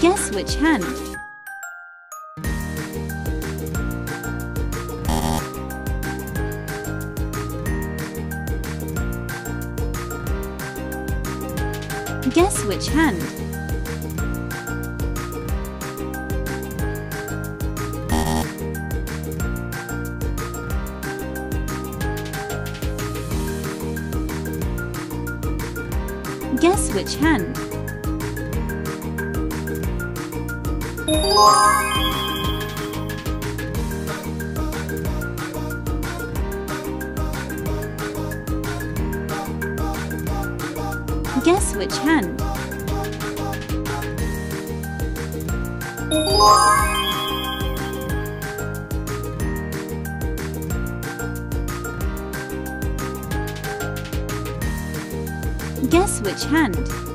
Guess which hand? Guess which hand? Guess which hand? Guess which hand? Guess which hand?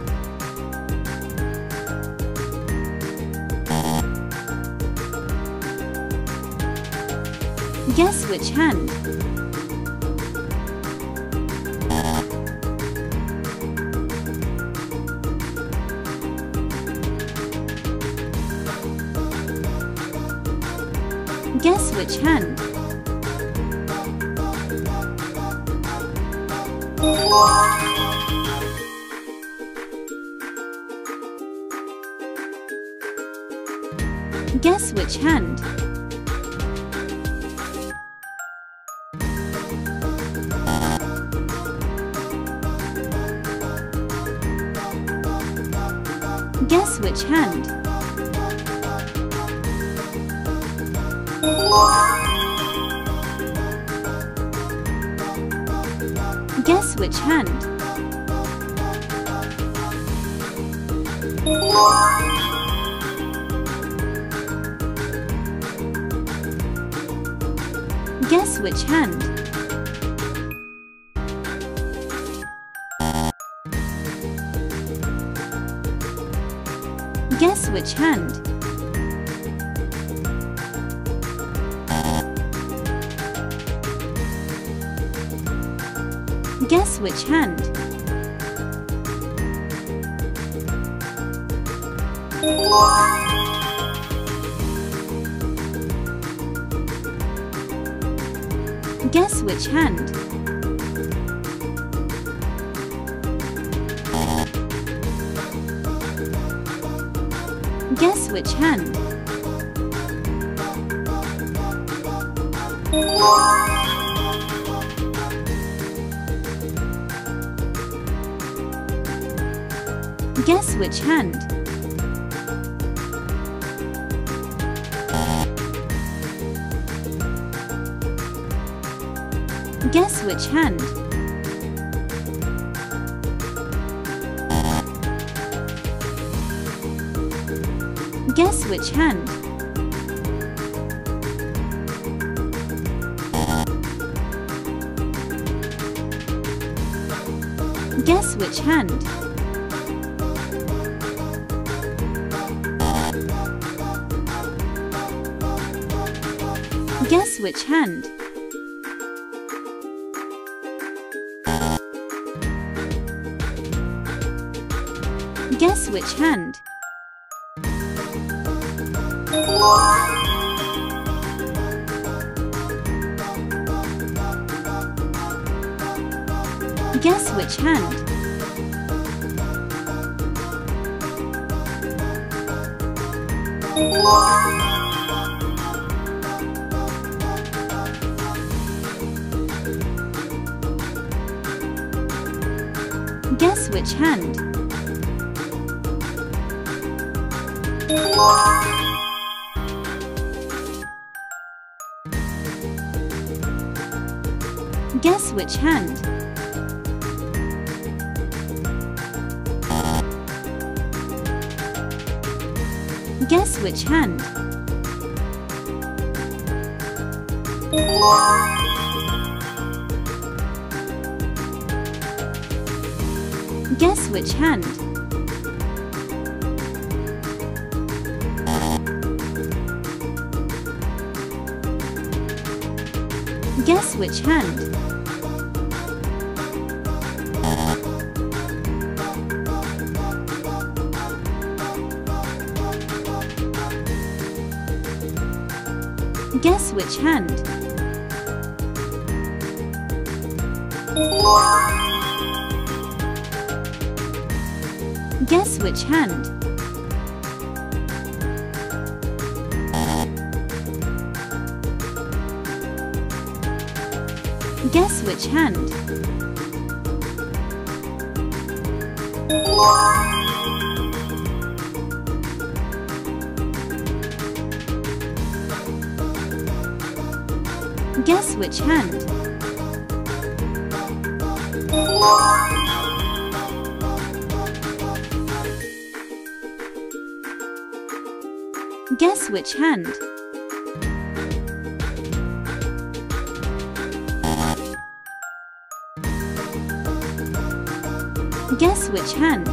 Guess which hand? Guess which hand? Guess which hand? Which hand? Guess which hand? Guess which hand? Guess which hand? Guess which hand? Guess which hand? Which hand? Guess which hand? Guess which hand? Which hand? Guess which hand? Guess which hand? Guess which hand? Guess which hand? Guess which hand? Guess which hand? Guess which hand? Guess which hand? Guess which hand? Guess which hand? Guess which hand? Guess which hand? Guess which hand? Guess which hand? Guess which hand?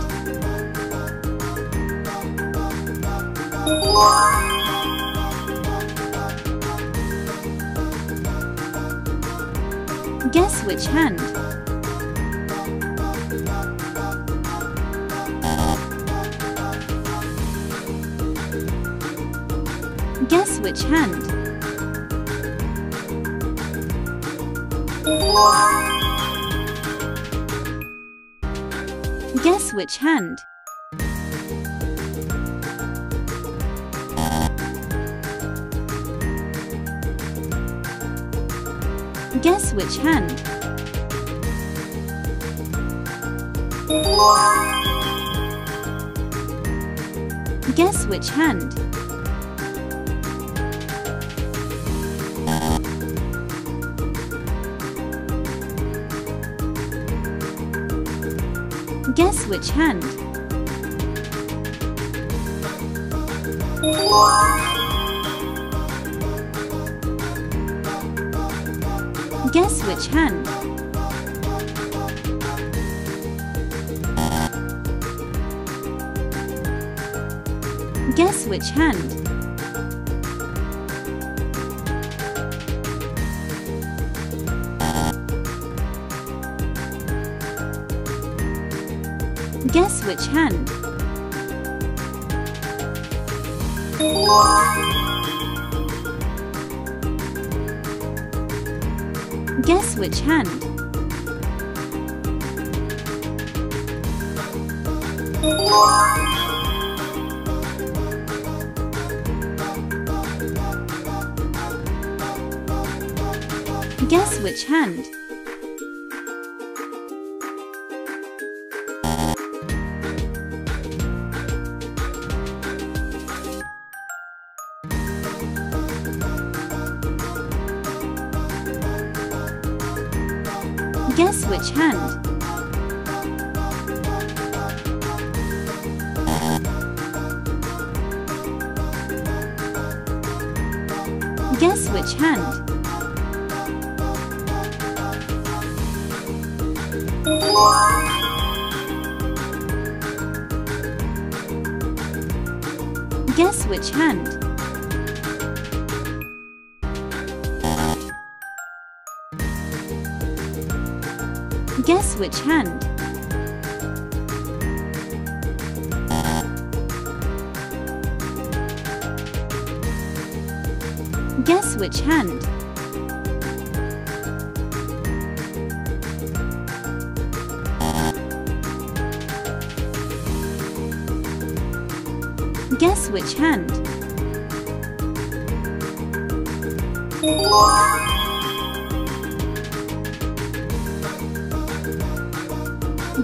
Guess which hand? Guess which hand? Guess which hand? Guess which hand? Guess which hand? Guess which hand? Guess which hand? Guess which hand? Guess which hand? Guess which hand? Guess which hand? Guess which hand? Guess which hand? Guess which hand? Guess which hand? Guess which hand? Guess which hand?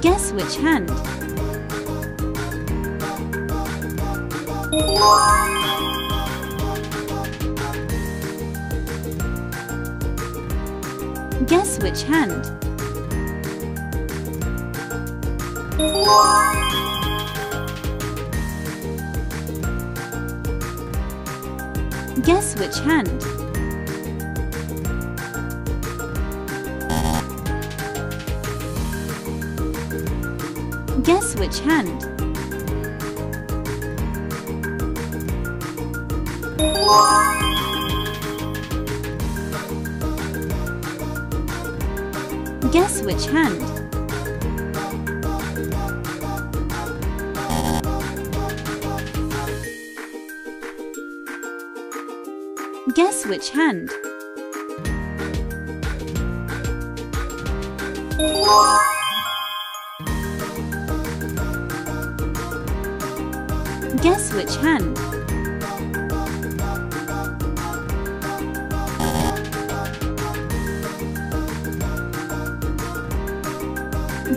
Guess which hand? Guess which hand? Guess which hand? Guess which hand? Guess which hand? Guess which hand? Guess which hand?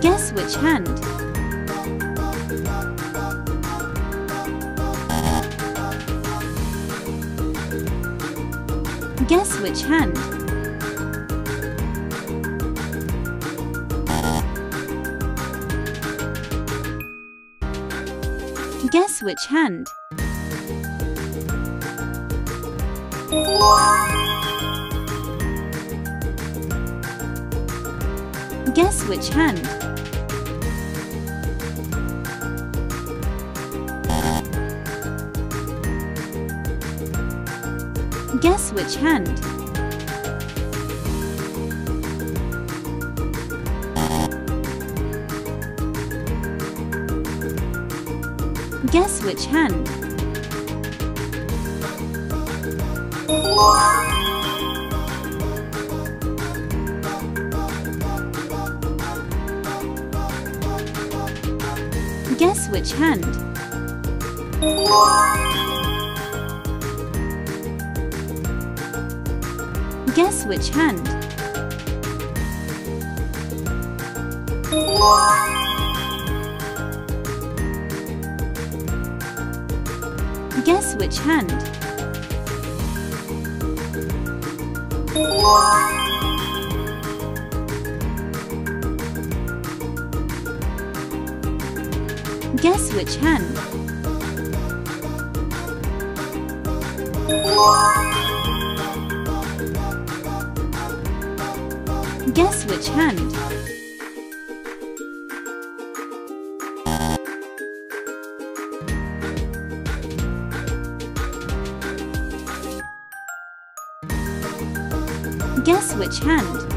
Guess which hand? Guess which hand? Which hand? Guess which hand? Guess which hand? Guess which hand? Guess which hand? Guess which hand? Guess which hand? Guess which hand? Guess which hand? Which hand?